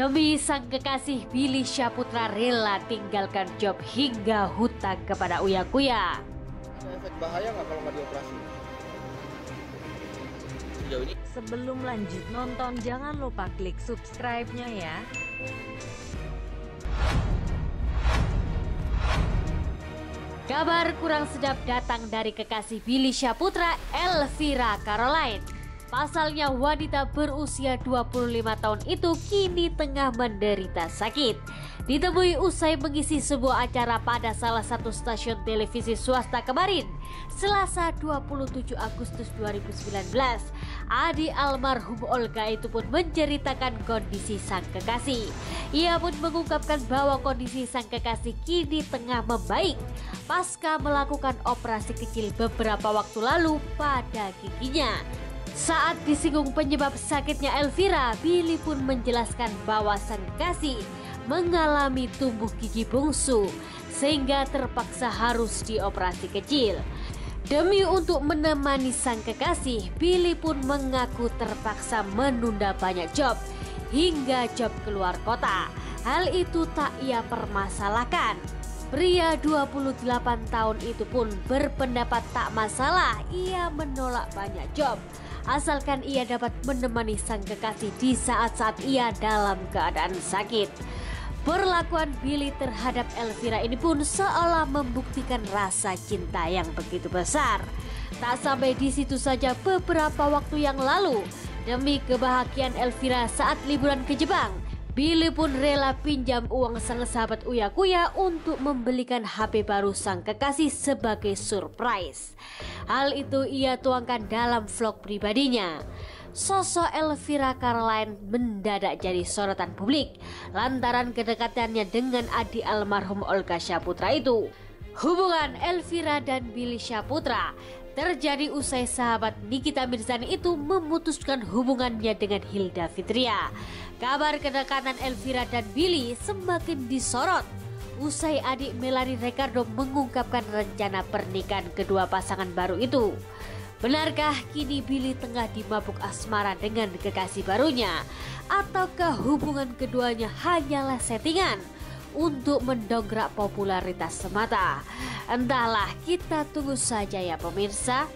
Demi sang kekasih Billy Syaputra rela tinggalkan job hingga hutang kepada Uya Kuya. Efek bahaya nggak kalau nggak dioperasi? Sejauh ini Sebelum lanjut nonton jangan lupa klik subscribe-nya ya. Kabar kurang sedap datang dari kekasih Billy Syaputra, Elvira Caroline. Pasalnya wanita berusia 25 tahun itu kini tengah menderita sakit. Ditemui usai mengisi sebuah acara pada salah satu stasiun televisi swasta kemarin, Selasa 27 Agustus 2019. Adi almarhum Olga itu pun menceritakan kondisi sang kekasih. Ia pun mengungkapkan bahwa kondisi sang kekasih kini tengah membaik pasca melakukan operasi kecil beberapa waktu lalu pada giginya. Saat disinggung penyebab sakitnya Elvira, Billy pun menjelaskan bahwa sang kekasih mengalami tumbuh gigi bungsu sehingga terpaksa harus dioperasi kecil. Demi untuk menemani sang kekasih, Billy pun mengaku terpaksa menunda banyak job hingga job keluar kota. Hal itu tak ia permasalahkan. Pria 28 tahun itu pun berpendapat tak masalah ia menolak banyak job asalkan ia dapat menemani sang kekasih di saat-saat ia dalam keadaan sakit. Perlakuan Billy terhadap Elvira ini pun seolah membuktikan rasa cinta yang begitu besar. Tak sampai di situ saja beberapa waktu yang lalu, demi kebahagiaan Elvira saat liburan ke Jepang, Billy pun rela pinjam uang sang sahabat Uya Kuya untuk membelikan HP baru sang kekasih sebagai surprise. Hal itu ia tuangkan dalam vlog pribadinya. Sosok Elvira Caroline mendadak jadi sorotan publik lantaran kedekatannya dengan adik almarhum Olga Syaputra itu. Hubungan Elvira dan Billy Syaputra terjadi usai sahabat Nikita Mirzani itu memutuskan hubungannya dengan Hilda Fitria. Kabar kedekatan Elvira dan Billy semakin disorot usai adik Melanie Ricardo mengungkapkan rencana pernikahan kedua pasangan baru itu. Benarkah kini Billy tengah dimabuk asmara dengan kekasih barunya? Ataukah hubungan keduanya hanyalah settingan untuk mendongkrak popularitas semata? Entahlah, kita tunggu saja ya pemirsa.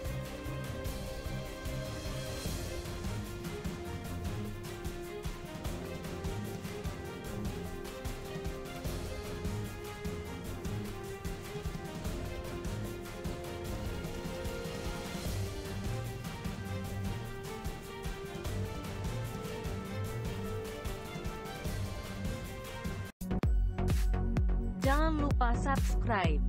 Lupa subscribe.